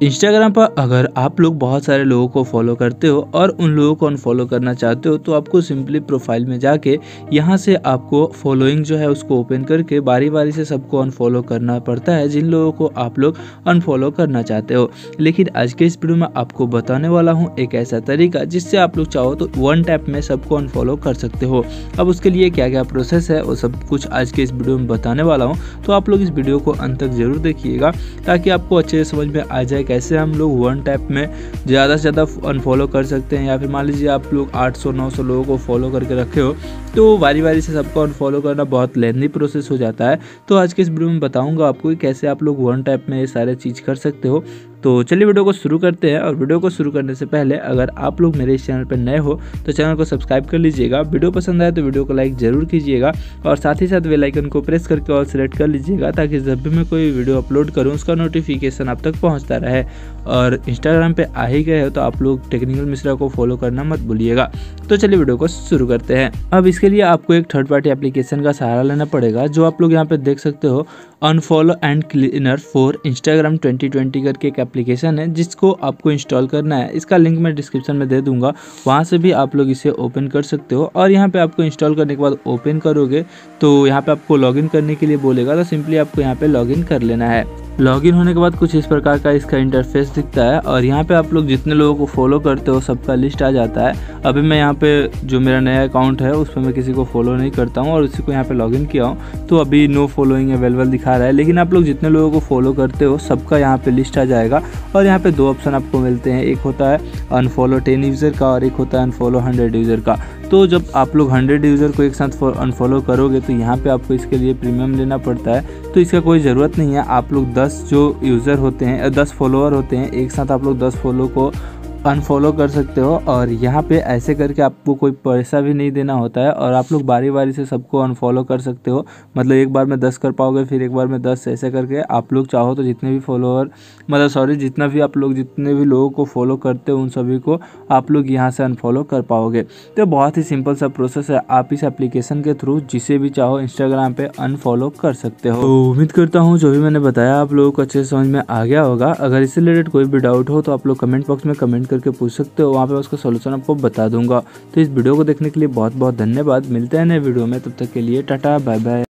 Instagram पर अगर आप लोग बहुत सारे लोगों को फॉलो करते हो और उन लोगों को अनफॉलो करना चाहते हो तो आपको सिंपली प्रोफ़ाइल में जाके यहाँ से आपको फॉलोइंग जो है उसको ओपन करके बारी बारी से सबको अनफॉलो करना पड़ता है, जिन लोगों को आप लोग अनफॉलो करना चाहते हो। लेकिन आज के इस वीडियो में आपको बताने वाला हूँ एक ऐसा तरीका जिससे आप लोग चाहो तो वन टैप में सबको अनफॉलो कर सकते हो। अब उसके लिए क्या क्या प्रोसेस है, वो सब कुछ आज के इस वीडियो में बताने वाला हूँ। तो आप लोग इस वीडियो को अंत तक ज़रूर देखिएगा, ताकि आपको अच्छे से समझ में आ जाए कैसे हम लोग वन टैप में ज़्यादा से ज़्यादा अनफॉलो कर सकते हैं? या फिर मान लीजिए आप लोग 800 900 लोगों को फॉलो करके रखे हो तो बारी बारी से सबको अनफॉलो करना बहुत लेंदी प्रोसेस हो जाता है। तो आज के इस वीडियो में बताऊँगा आपको कि कैसे आप लोग वन टैप में ये सारे चीज़ कर सकते हो। तो चलिए वीडियो को शुरू करते हैं और वीडियो को शुरू करने से पहले अगर आप लोग मेरे इस चैनल पर नए हो तो चैनल को सब्सक्राइब कर लीजिएगा। वीडियो पसंद आए तो वीडियो को लाइक ज़रूर कीजिएगा और साथ ही साथ वेल आइकन को प्रेस करके और सेलेक्ट कर लीजिएगा ताकि जब भी मैं कोई वीडियो अपलोड करूँ, उसका नोटिफिकेशन आप तक पहुँचता रहे। और इंस्टाग्राम पर आ ही गए हो तो आप लोग टेक्निकल मिश्रा को फॉलो करना मत भूलिएगा। तो चलिए वीडियो को शुरू करते हैं। अब इसके लिए आपको एक थर्ड पार्टी एप्लीकेशन का सहारा लेना पड़ेगा, जो आप लोग यहाँ पे देख सकते हो unfollow and cleaner for Instagram 2020 करके एक एप्लीकेशन है, जिसको आपको इंस्टॉल करना है। इसका लिंक मैं डिस्क्रिप्शन में दे दूँगा, वहाँ से भी आप लोग इसे ओपन कर सकते हो। और यहाँ पे आपको इंस्टॉल करने के बाद ओपन करोगे तो यहाँ पे आपको लॉगिन करने के लिए बोलेगा तो सिंपली आपको यहाँ पे लॉगिन कर लेना है। लॉगिन होने के बाद कुछ इस प्रकार का इसका इंटरफेस दिखता है और यहाँ पे आप लोग जितने लोगों को फॉलो करते हो, सबका लिस्ट आ जाता है। अभी मैं यहाँ पे जो मेरा नया अकाउंट है, उस पर मैं किसी को फॉलो नहीं करता हूँ और उसी को यहाँ पे लॉगिन किया हूँ। तो अभी नो फॉलोइंग अवेलेबल दिखा रहा है, लेकिन आप लोग जितने लोगों को फॉलो करते हो, सबका यहाँ पर लिस्ट आ जाएगा। और यहाँ पर दो ऑप्शन आपको मिलते हैं, एक होता है अनफॉलो टेन यूज़र का और एक होता है अनफॉलो हंड्रेड यूज़र का। तो जब आप लोग हंड्रेड यूज़र को एक साथ अनफॉलो करोगे तो यहाँ पे आपको इसके लिए प्रीमियम लेना पड़ता है। तो इसका कोई ज़रूरत नहीं है। आप लोग दस जो यूज़र होते हैं, दस फॉलोअर होते हैं, एक साथ आप लोग दस फॉलो को अनफॉलो कर सकते हो और यहाँ पे ऐसे करके आपको कोई पैसा भी नहीं देना होता है और आप लोग बारी बारी से सबको अनफॉलो कर सकते हो। मतलब एक बार में दस कर पाओगे, फिर एक बार में दस, ऐसे करके आप लोग चाहो तो जितने भी फॉलोअर मतलब सॉरी जितना भी आप लोग, जितने भी लोगों को फॉलो करते हो उन सभी को आप लोग यहाँ से अनफॉलो कर पाओगे। तो बहुत ही सिंपल सा प्रोसेस है, आप इस एप्लीकेशन के थ्रू जिसे भी चाहो इंस्टाग्राम पर अनफॉलो कर सकते हो। तो उम्मीद करता हूँ जो भी मैंने बताया आप लोगों को अच्छे समझ में आ गया होगा। अगर इससे रिलेटेड कोई भी डाउट हो तो आप लोग कमेंट बॉक्स में कमेंट करके पूछ सकते हो, वहाँ पे उसका सोल्यूशन आपको बता दूँगा। तो इस वीडियो को देखने के लिए बहुत बहुत धन्यवाद। मिलते हैं नए वीडियो में, तब तक के लिए टाटा बाय बाय